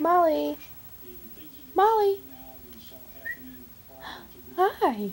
Molly. Molly. Hi.